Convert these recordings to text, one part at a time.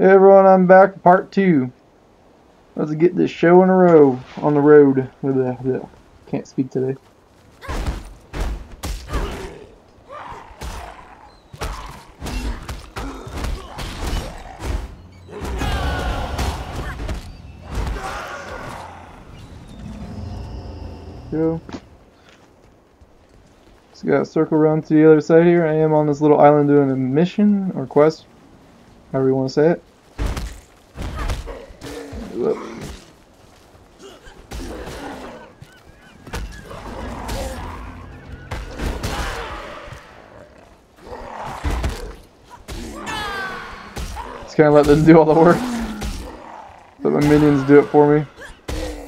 Everyone, I'm back. Part two. Let's get this show in a row on the road. With that. Can't speak today. Go. Just gotta circle around to the other side here. I am on this little island doing a mission or quest, however you want to say it. Of let them do all the work. Let my minions do it for me.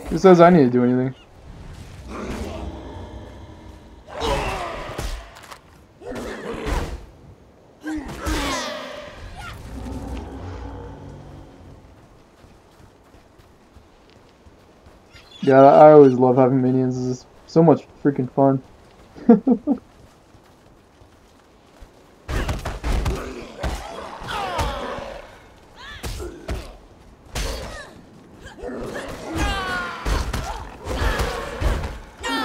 Who says I need to do anything? Yeah, I always love having minions. It's so much freaking fun.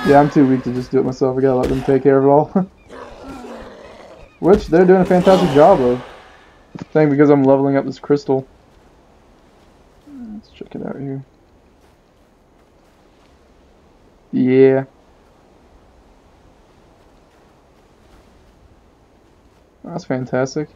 yeah, I'm too weak to just do it myself. I gotta let them take care of it all. Which they're doing a fantastic job of. Think because I'm leveling up this crystal. Let's check it out here. Yeah. That's fantastic.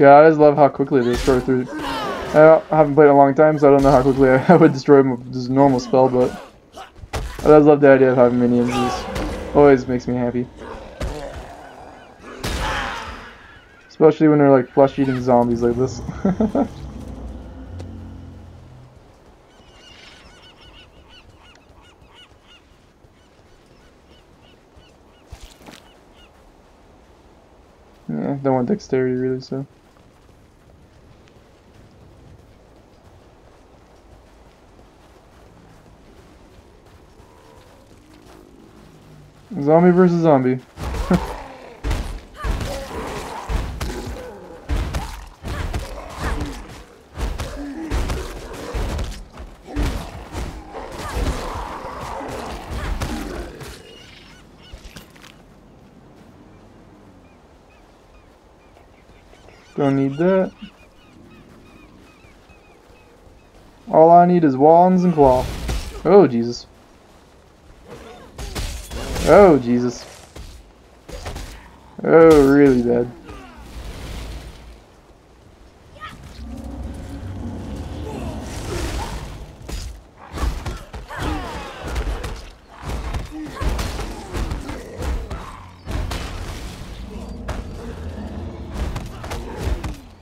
Yeah, I just love how quickly they destroy through. I haven't played in a long time, so I don't know how quickly I would destroy them with normal spell, but... I just love the idea of having minions. It always makes me happy. Especially when they're like flesh-eating zombies like this. yeah, don't want dexterity really, so... Zombie versus zombie. Don't need that. All I need is wands and cloth. Oh, Jesus. Oh, Jesus. Oh, really bad.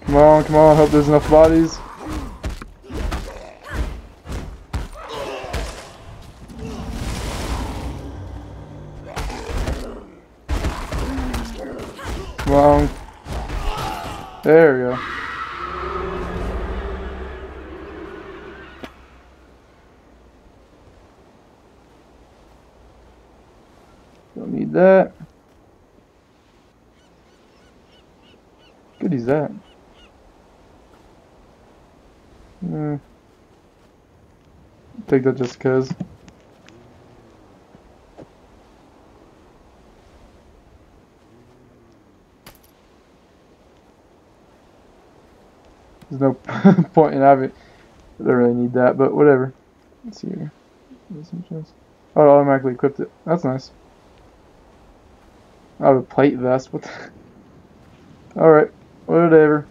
Come on, come on, hope there's enough bodies. Wrong. There we go. Don't need that. Good is that. Hmm. Take that just cause. There's no point in having. I don't really need that, but whatever. Let's see here. Oh, it automatically equipped it. That's nice. I have a plate vest. What? All right, whatever.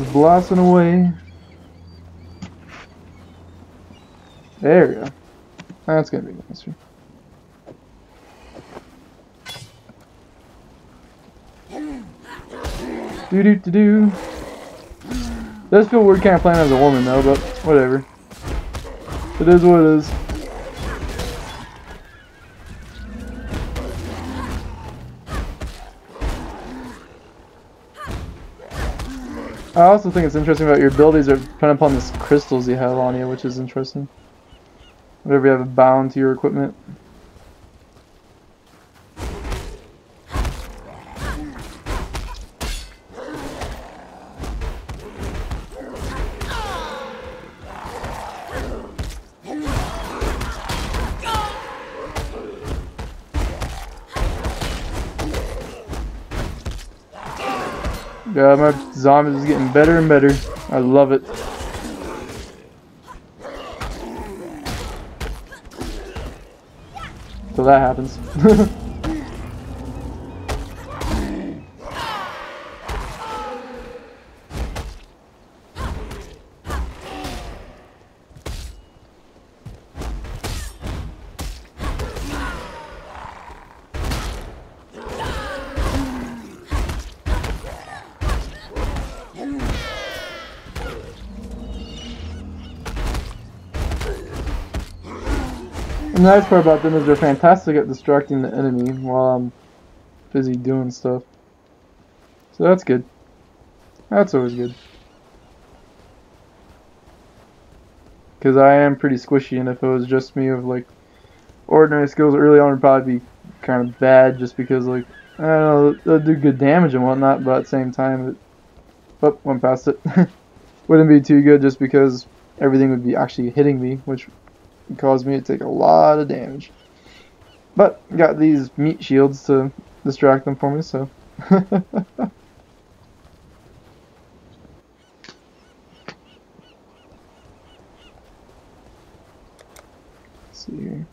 Just blasting away. There we go. That's gonna be nicer. Do do do do. Does feel weird kind of playing as a woman though, but whatever. It is what it is. I also think it's interesting about your abilities are dependent upon the crystals you have on you, which is interesting. Whatever you have bound to your equipment. God, my zombies is getting better and better. I love it. So that happens. The nice part about them is they're fantastic at distracting the enemy while I'm busy doing stuff. So that's good. That's always good. Because I am pretty squishy, and if it was just me with like ordinary skills early on, would probably be kind of bad just because like I don't know they'll do good damage and whatnot, but at the same time, it, oh, went past it. Wouldn't be too good just because everything would be actually hitting me, which caused me to take a lot of damage. But got these meat shields to distract them for me, so. see here.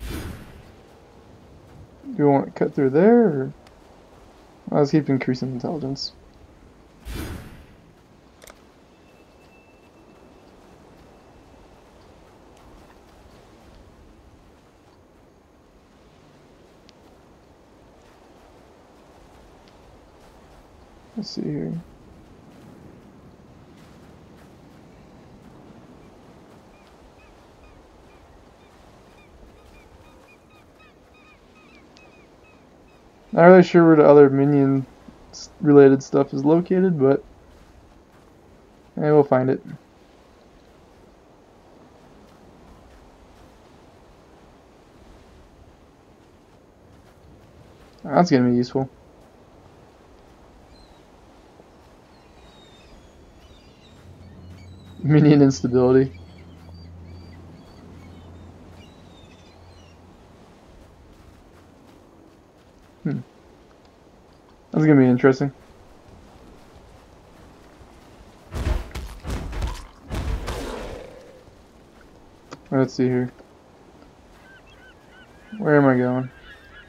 Do you want to cut through there, or? Let's keep increasing intelligence. Let's see here. Not really sure where the other minion related stuff is located, but eh, I will find it. That's gonna be useful. Minion instability. Hmm. That's gonna be interesting. Let's see here. Where am I going?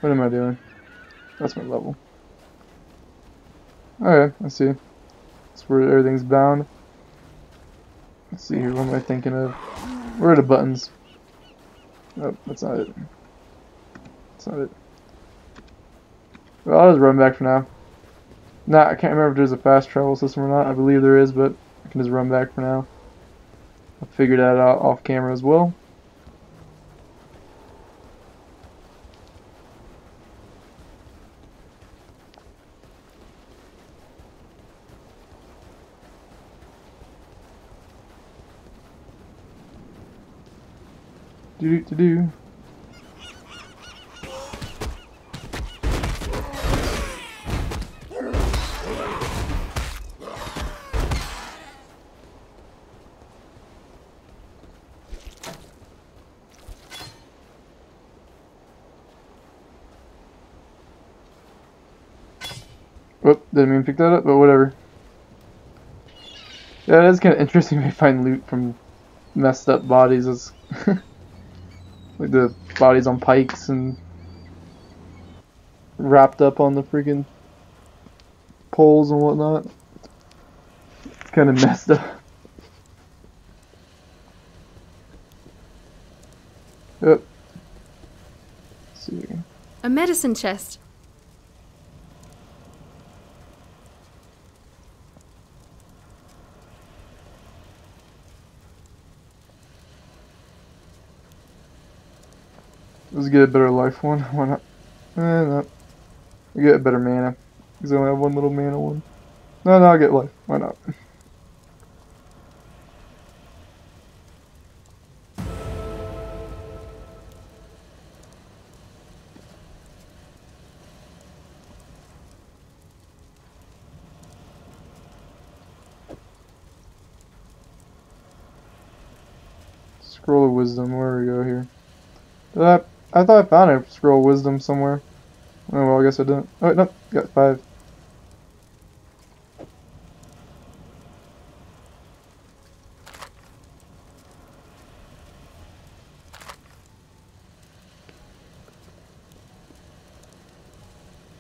What am I doing? That's my level. Okay, I see. That's where everything's bound. Let's see here, what am I thinking of? Where are the buttons? Oh, that's not it. That's not it. Well, I'll just run back for now. Nah, I can't remember if there's a fast travel system or not. I believe there is, but I can just run back for now. I'll figure that out off camera as well. Do do do. Whoop, didn't mean to pick that up, but whatever. Yeah, it is kind of interesting to find loot from messed up bodies. Like the bodies on pikes and wrapped up on the freaking poles and whatnot. It's kind of messed up. Yep. See. A medicine chest. Let's get a better life one. Why not? Eh, no. I get a better mana. Because I only have one little mana one. No, no, I'll get life. Why not? Scroll of Wisdom, where do we go here? Did I, thought I found a Scroll of Wisdom somewhere. Oh well, I guess I didn't. Oh, no, got five.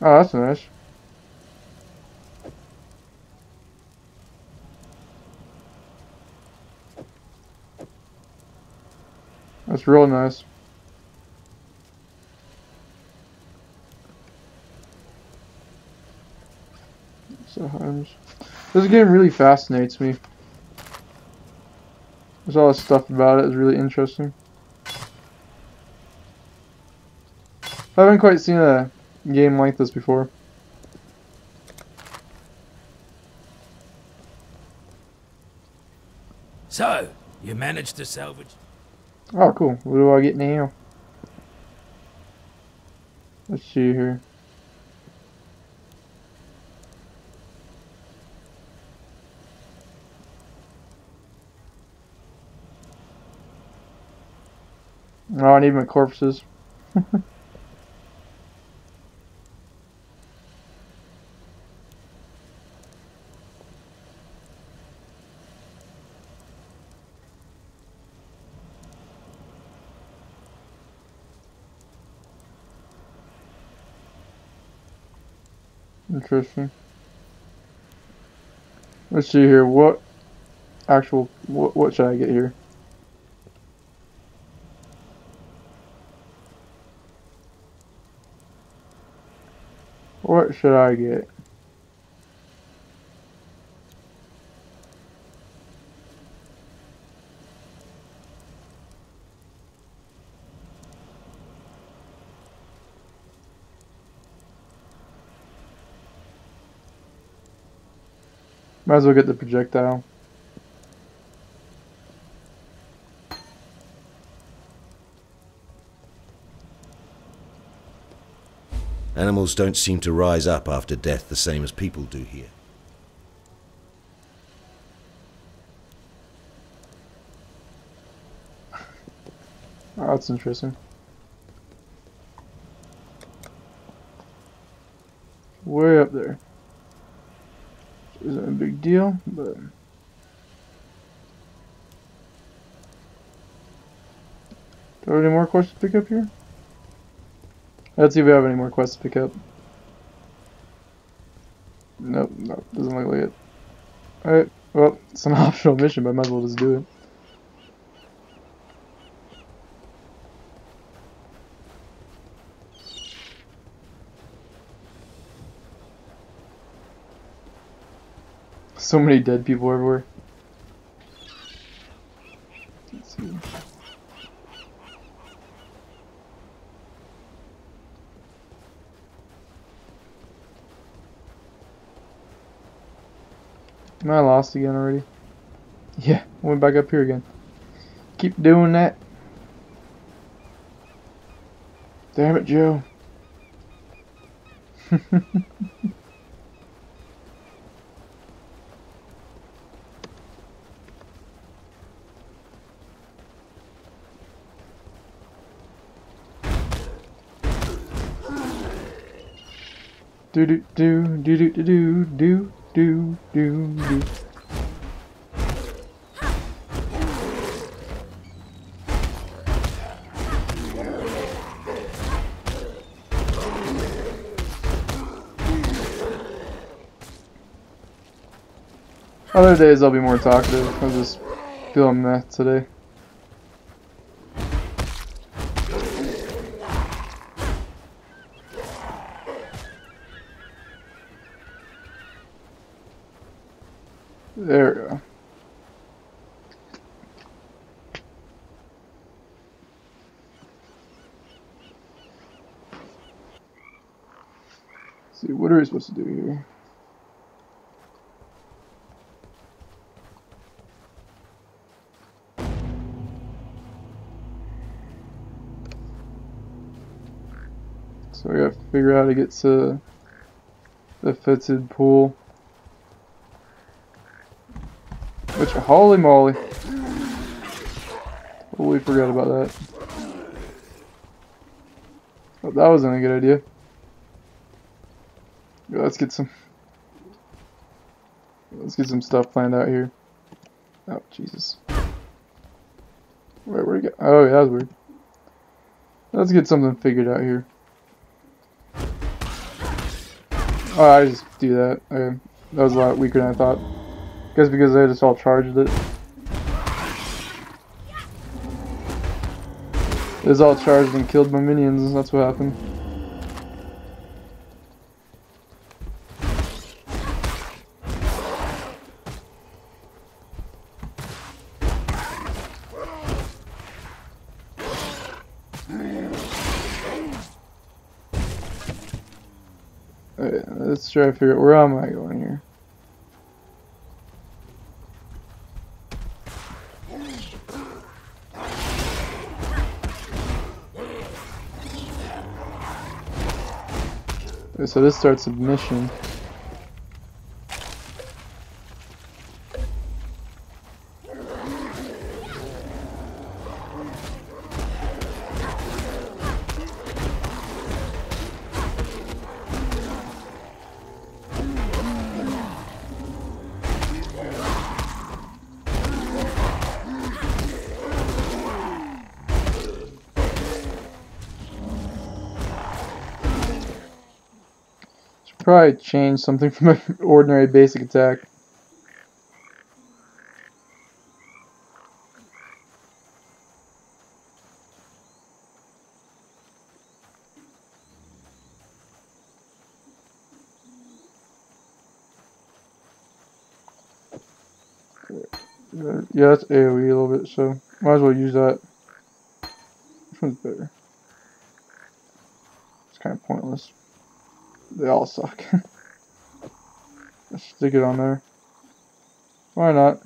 Oh, that's nice. That's real nice. So harms. This game really fascinates me. There's all this stuff about it is really interesting. I haven't quite seen a game like this before. So, you managed to salvage. Oh, cool. What do I get now? Let's see here. I need my corpses. Interesting. Let's see here. What actual what what should I get here? What should I get? Might as well get the projectile. Animals don't seem to rise up after death the same as people do here. Oh, that's interesting. Way up there. Isn't a big deal, but do I have any more questions to pick up here? Let's see if we have any more quests to pick up. Nope, nope, doesn't look like it. Alright, well, it's an optional mission, but I might as well just do it. So many dead people everywhere. Let's see. Am I lost again already? Yeah, went back up here again. Keep doing that. Damn it, Joe. Do do do do do do do do do do. Other days I'll be more talkative. I'll just feel meh today. There we go. Let's see, what are we supposed to do here? So we have to figure out how to get to the Fetid Pool. Which, holy moly. Totally forgot about that. Oh, that wasn't a good idea. Let's get some. Let's get some stuff planned out here. Oh, Jesus. Where, where'd go? Oh, yeah, that was weird. Let's get something figured out here. Oh, I just do that. Okay. That was a lot weaker than I thought. Guess because I just all charged it. It was all charged and killed my minions, that's what happened. Let's try to figure out where am I going here. So this starts a probably change something from my ordinary basic attack. Yeah, that's AoE a little bit, so might as well use that. Which one's better? It's kind of pointless. They all suck. Stick it on there. Why not?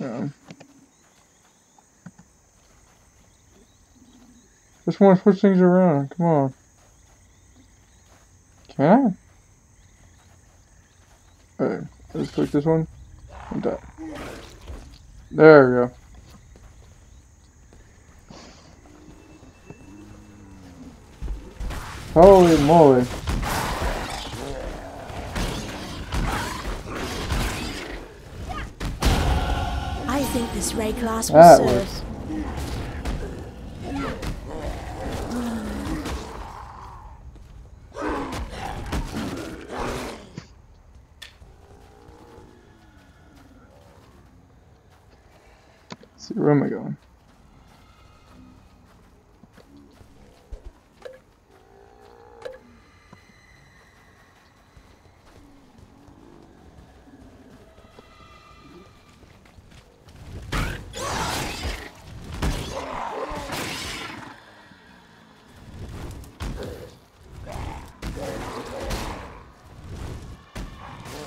Yeah. Just want to switch things around. Come on. Can I? Okay, let's click this one. And that. There we go. Holy moly. I think this ray class will That serve. works. Where am I going?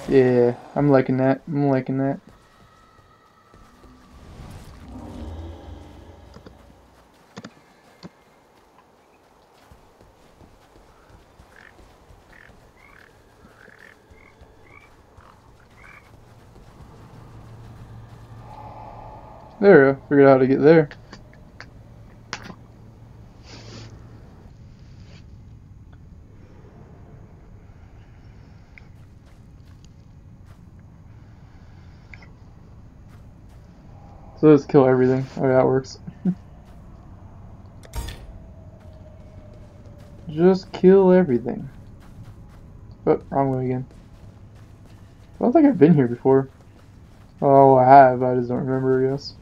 Yeah, I'm liking that. I'm liking that. There we go. Figured out how to get there. So let's kill everything. Oh yeah, that works. Just kill everything. Oh, wrong way again. I don't think I've been here before. Oh, I have. I just don't remember, I guess.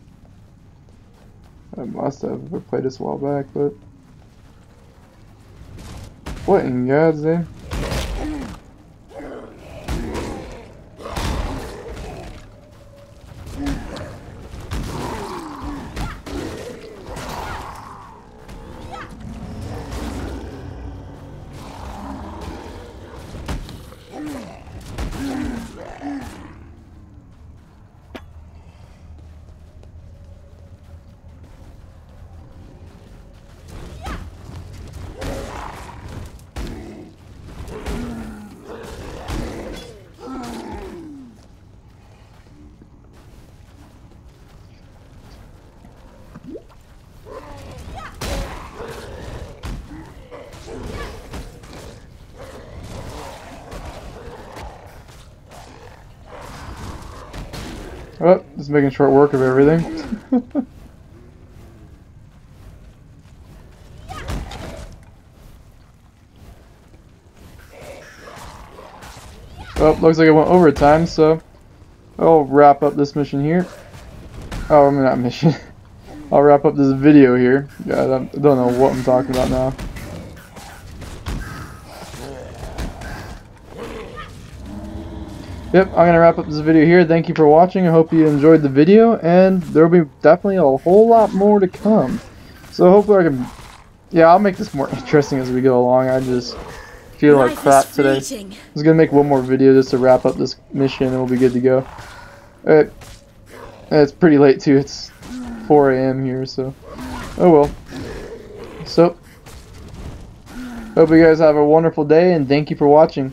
I must have played this a while back, but what in God's name? Oh, just making short work of everything. well, looks like it went overtime, so I'll wrap up this mission here. Oh, I mean not mission. I'll wrap up this video here. Yeah, I don't know what I'm talking about now. Yep, I'm going to wrap up this video here. Thank you for watching. I hope you enjoyed the video, and there will be definitely a whole lot more to come. So hopefully I can... Yeah, I'll make this more interesting as we go along. I just feel like crap today. fleeting. I was going to make one more video just to wrap up this mission, and we'll be good to go. Alright. It's pretty late, too. It's 4 a.m. here, so... Oh well. So... Hope you guys have a wonderful day, and thank you for watching.